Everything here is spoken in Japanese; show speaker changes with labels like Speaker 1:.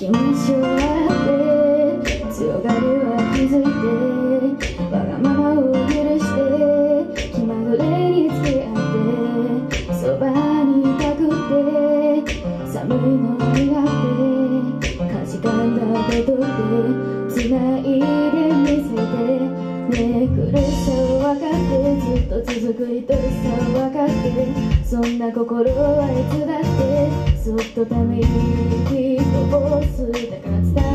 Speaker 1: 少笑って強がりは気づいてわがままを許して気まぐれに付き合ってそばにいたくて寒いの苦手かじかんだ手と手繋いで見せてね苦しさを分かってずっと続く愛しさを分かってそんな心はいつだってそっとため息をこぼ